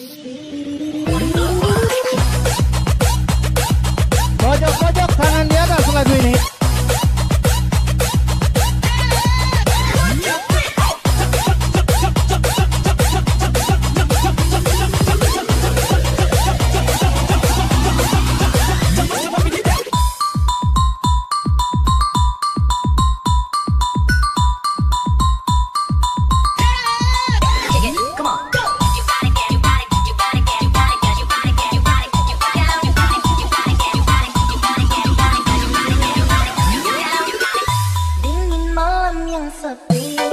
Pojok-pojok malam